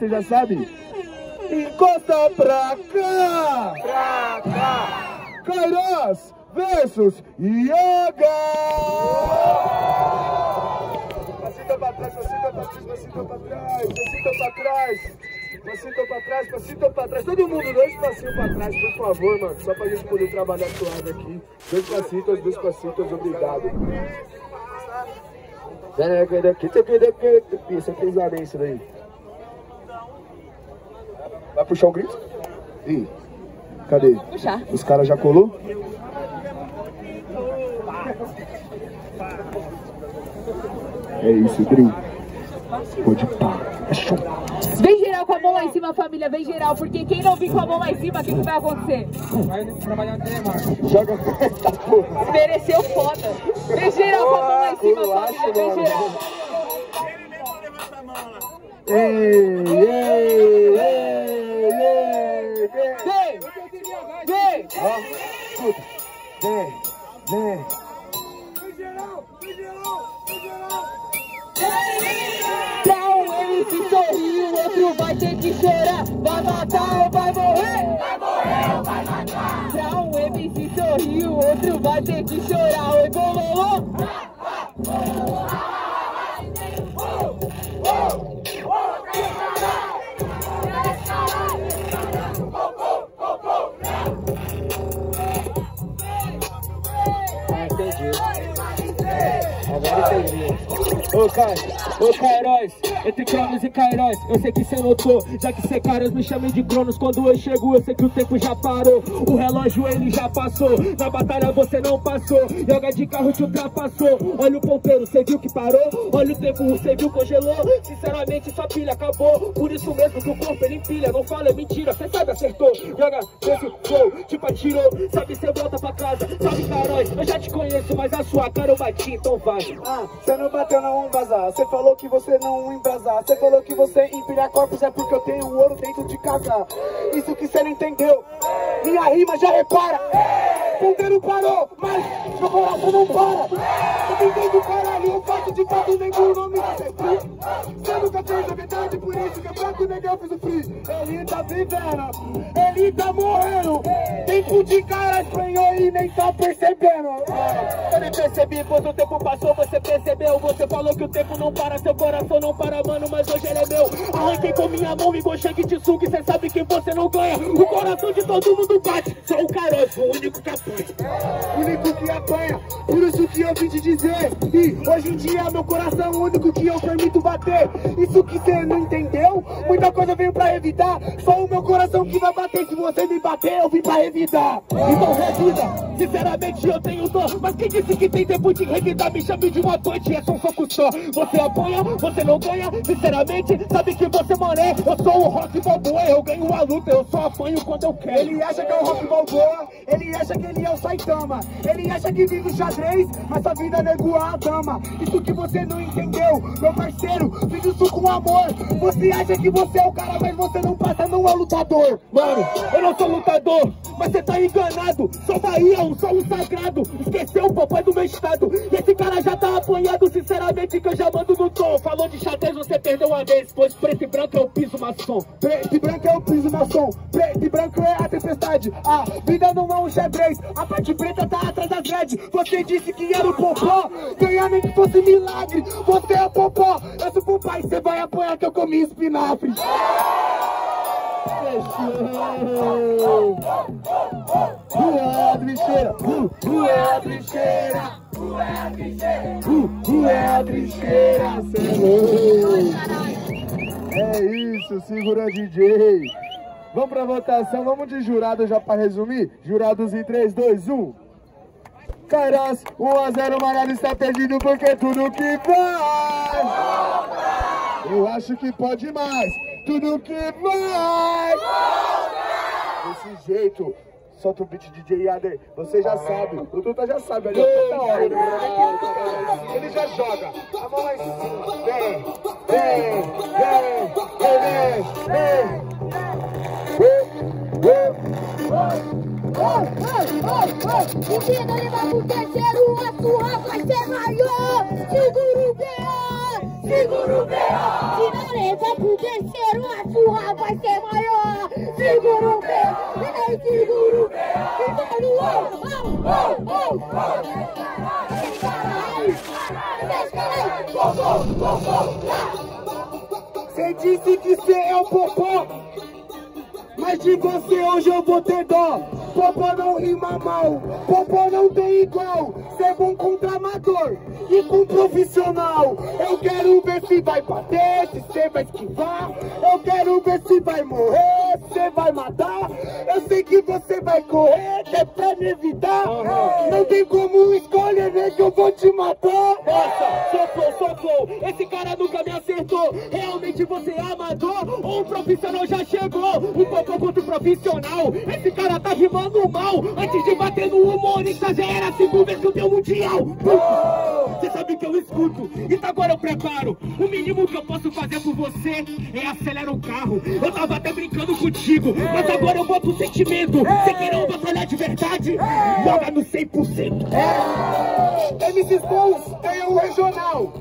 então que você já sabe. Encosta pra cá! Pra cá! Kairos versus Yoga! Passita pra trás, passita pra trás, passita pra trás, passita pra trás. Passita pra trás, passita pra trás. Todo mundo, dois passinhos pra trás, por favor, mano. Só pra gente poder trabalhar suave aqui. Dois passitos, dois passitos, obrigado. Isso é pesado, hein, isso daí. Vai puxar o grito? Ih, cadê? Puxar. Os caras já colou? É isso, Dri. Pode pá. É show. Vem geral com a mão lá em cima, família. Vem geral, porque quem não vir com a mão lá em cima, o que, que vai acontecer? Vai trabalhar até mais. Joga porra. Mereceu foda. Vem geral com a mão lá em cima, família. Vem geral. Ei, ei, Sorrir, o outro vai ter que chorar. Oi, bololô! Ô, Kai, ô, Kairóis, entre Cronos e Kairóis, eu sei que cê notou, já que cê caras me chamem de Cronos, quando eu chego eu sei que o tempo já parou, o relógio ele já passou, na batalha você não passou, joga de carro te ultrapassou, olha o ponteiro, cê viu que parou, olha o tempo, cê viu congelou, sinceramente sua pilha acabou, por isso mesmo que o corpo ele empilha, não fala é mentira, cê sabe acertou, joga esse flow, tipo atirou, sabe cê volta pra casa, sabe Kairóis, eu já te conheço, mas a sua cara eu bati, então vai. Ah, você não bateu não vazar. Você falou que você não embrasar. Você falou que você empilhar corpos é porque eu tenho ouro dentro de casa. Isso que você não entendeu. Minha rima já repara. Ponteiro parou, mas meu coração não para. Eu entendo do caralho, eu faço de fato nem por nome você free. Você nunca fez a verdade, por isso que é branco negão fiz o free. Ele tá vivendo, ele tá morrendo. Tempo de cara espanhol e nem tá percebendo. Eu nem percebi, pois o tempo passou, você percebeu Você falou que o tempo não para, seu coração não para, mano Mas hoje ele é meu Arranquei com minha mão e Goshangue de suco Cê sabe que você não ganha O coração de todo mundo bate Só o caroço, o único que apanha único que apanha, por isso que eu vim te dizer. E hoje em dia meu coração é único que eu permito bater. Isso que você não entendeu, muita coisa veio pra evitar. Só o meu coração que vai bater. Se você me bater, eu vim pra evitar. Então revida, sinceramente eu tenho dor Mas quem disse que tem tempo de revidar Me chame de uma noite, é só um soco só Você apanha, você não ganha Sinceramente, sabe que você mané Eu sou o Rock Balboa, eu ganho a luta Eu só apanho quando eu quero Ele acha que é o Rock Balboa, ele acha que ele é o Saitama. Ele acha que vive o xadrez, mas sua vida negou a dama. Isso que você não entendeu, meu parceiro, fiz isso com amor. Você acha que você é o cara, mas você não passa, não é lutador. Mano, eu não sou lutador, mas você tá enganado. Sou Bahia, sou um sagrado. Esqueceu o papai do meu estado. E esse cara já tá apanhado, sinceramente, que eu já mando no tom. Falou de xadrez, você perdeu uma vez, pois preto e branco é o piso maçom. Preto e branco é o piso maçom, preto e branco é a tempestade. A vida não é um xadrez, a parte preta tá atrás da dread. Você disse que era o popó, ganhar nem que fosse milagre. Você é popó, eu sou o pai, você vai apanhar que eu comi espinafre. Fechou! Tu é a trincheira, tu, é a trincheira. Tu é a trincheira, tu é a trincheira. É isso, segura DJ. Vamos pra votação, vamos de jurado já pra resumir? Jurados em 3, 2, 1. Kairos, 1x0, Marado está perdido porque tudo que vai. Eu acho que pode mais, tudo que vai. Desse jeito. Solta o beat DJ Yader, você já sabe, o Duta já sabe, ali toda hora. Ele já joga, a mão lá em cima, vem, vem, vem, vem, vem, vem. O vida leva pro terceiro, a surra vai ser maior. Segura o B.O., segura o B.O. Se não leva pro terceiro, a surra vai ser maior. Segura o B.O. Segura o B.O. E vai no alto, oh, oh, oh. Caralho, Cê disse que cê é o popó, mas de você hoje eu vou ter dó. Popó não rima mal, popó não tem igual. Cê é bom contra amador e com profissional. Eu quero ver se vai bater, se cê vai esquivar. Eu quero ver se vai morrer, se cê vai matar. Eu sei que você vai correr, que é pra me evitar. Não tem como escolher, né, que eu vou te matar. Nossa, sofou, sofou, esse cara nunca me acertou Realmente você é amador ou um profissional já chegou Um pouco contra o profissional, esse cara tá rimando mal Antes de bater no humorista já era cinco vezes o teu mundial Você sabe que eu escuto, então agora eu preparo O mínimo que eu posso fazer por você é acelerar o carro Eu tava até brincando contigo, mas agora eu boto o sentimento Você querendo batalhar de verdade? Joga no 100% MCs bons ganham o regional.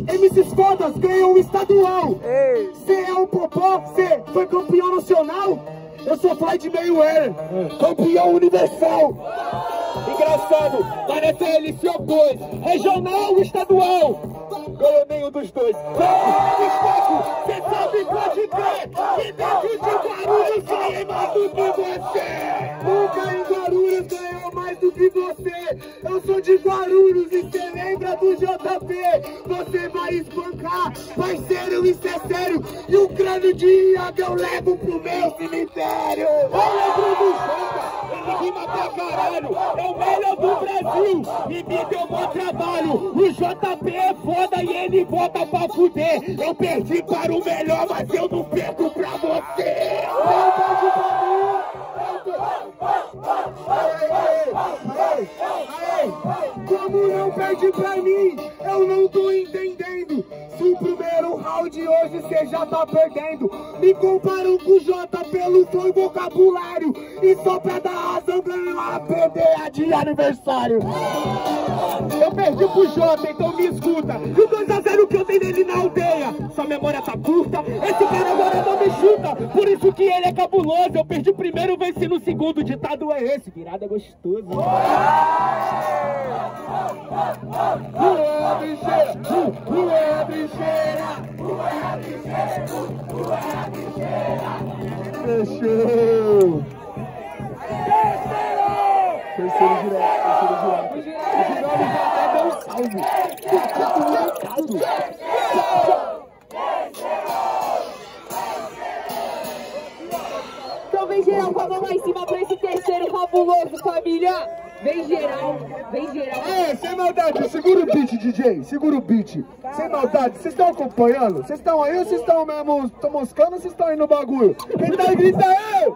MCs fodas ganham o estadual. Cê é o Popó, cê foi campeão nacional. Eu sou Floyd Mayweather, campeão universal. Engraçado, ele se opôs. Regional ou estadual? Ganhou nenhum dos dois. Destaco, cê sabe, pode crer. Que dentro de Guarulhos do você. Que você. Eu sou de Guarulhos e cê lembra do JP. Você vai espancar, parceiro, isso é sério. E o crânio de Iago eu levo pro meu cemitério. Olha Bruno Jota, ele rima pra caralho. É o melhor do Brasil e me deu bom trabalho. O JP é foda e ele volta pra fuder. Eu perdi para o melhor, mas eu não perco pra você. Como não perde pra mim? Eu não tô entendendo. Se o primeiro round hoje cê já tá perdendo. Me comparam com o J pelo e vocabulário. E só pra dar razão ganhou a PDA de aniversário. Eu perdi pro Jota, então me escuta. E o 2x0 que eu tenho nele na aldeia. Sua memória tá curta, esse cara agora não me chuta. Por isso que ele é cabuloso. Eu perdi o primeiro, venci no segundo. O ditado é esse, virada é gostoso. Rua bicheira, rua bicheira. Fechou. Terceiro direto, terceiro direto. O até deu um salve. Um recado. Então vem geral a mão lá em cima pra esse terceiro fabuloso, família. Vem geral, vem geral. É, sem maldade, segura o beat, DJ, segura o beat. Sem maldade, vocês estão acompanhando? Vocês estão aí ou vocês estão mesmo tão moscando ou vocês estão aí no bagulho? Quem tá aí, grita eu!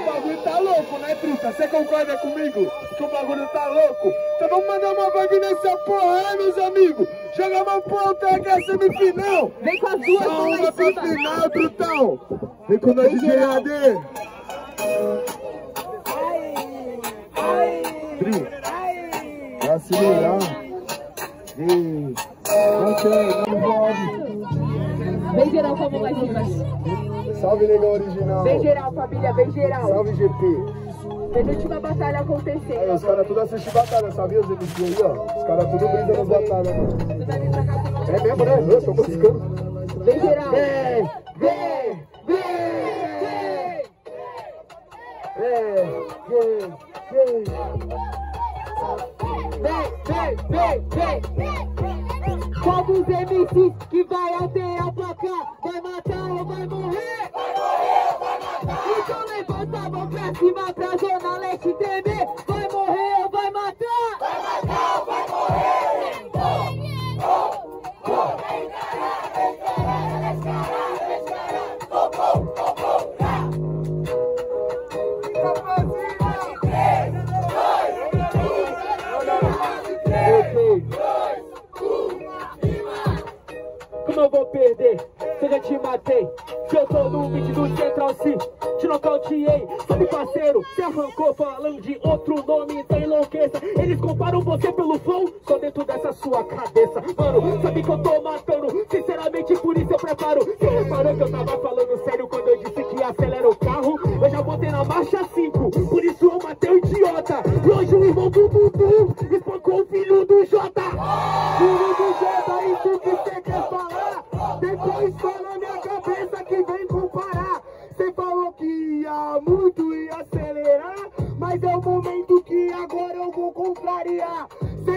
O bagulho tá louco, né, truta? Você concorda comigo que o bagulho tá louco? Então vamos mandar uma vibe nessa porra, é, meus amigos? Joga uma ponta que é a semifinal! Vem com as duas em pra final, trutão! Vem com nós, DJ AD! Trio. Ei, não envolve. Vem geral com a mão lá em cima. Salve, negão original. Vem geral, família, vem geral. Salve, GP. Penúltima batalha Aí, acontecendo. os caras tudo assistem batalha, sabia os MC aí, ó? Os caras tudo brindando as batalhas. É mesmo, né? Eu tô buscando. Do Central C, te nocauteei. Sabe, parceiro, se arrancou falando de outro nome, então enlouqueça. Eles comparam você pelo flow, só dentro dessa sua cabeça. Mano, sabe que eu tô matando, sinceramente por isso eu preparo. Você reparou que eu tava falando sério quando eu disse que acelera o carro? Eu já botei na marcha 5, por isso eu matei o idiota. E hoje o irmão do Dudu espancou o filho do Jota.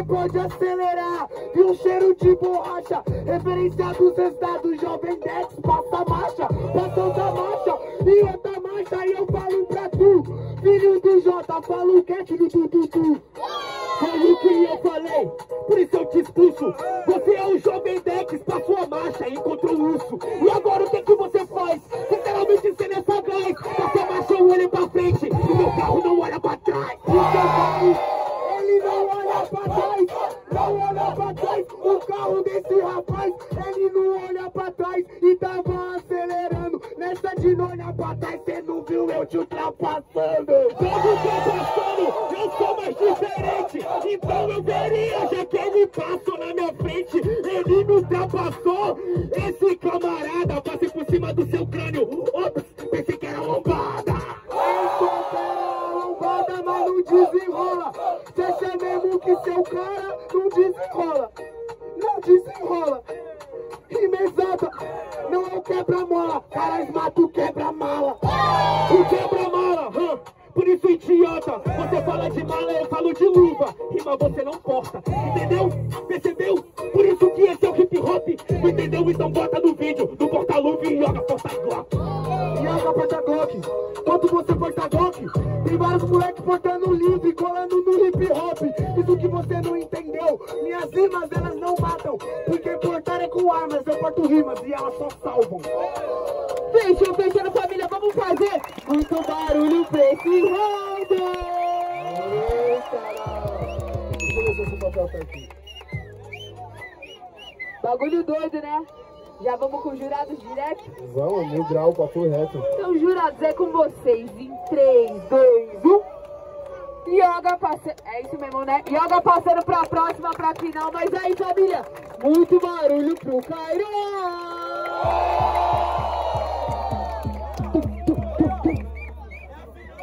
Pode acelerar e um cheiro de borracha, referência dos estados, jovem Dex, passa marcha, passando a marcha e outra marcha e eu falo pra tu, filho do Jota, falo o cat do tu, tu, tu. Foi o que eu falei, por isso eu te expulso. Você é o jovem Dex, passou a marcha e encontrou o urso. E agora o que que você faz? Sinceramente, você não é. Você marcha o olho pra frente e meu carro não olha pra trás. O carro, carro desse rapaz, ele não olha pra trás e tava acelerando. Nessa de não olhar pra trás, cê não viu eu te ultrapassando. Mesmo ultrapassando, eu sou mais diferente. Então eu veria, já que ele passou na minha frente, ele me ultrapassou. Esse camarada passei por cima do seu crânio. Ops, pensei que era lombada. Que desenrola. Você acha mesmo que seu cara não desenrola? Desenrola. Rima exata, não é o quebra-mola, caras mata o quebra-mala. O quebra-mala, hã? por isso idiota, você fala de mala, eu falo de luva. Rima você não porta, entendeu? Percebeu? Por isso que esse é o hip hop, entendeu? Então bota no vídeo, no porta-luva e joga porta-glock. Joga porta-glock, quanto você porta-glock? Tem vários moleques portando livro e colando no hip hop. Isso que você não entendeu, minhas rimas elas não matam, porque portar é com armas, eu porto rimas e elas só salvam. Fechou, fechando família, vamos fazer muito barulho pra esse round! Deixa eu ver se esse papel tá aqui. Bagulho doido, né? Já vamos com os jurados direto? Vamos, mil grau, papo reto. Então, jurados, é com vocês em 3, 2, 1. Yoga passando. É isso mesmo, né? Yoga passando pra próxima, pra final. Mas aí, família, muito barulho pro Cairo!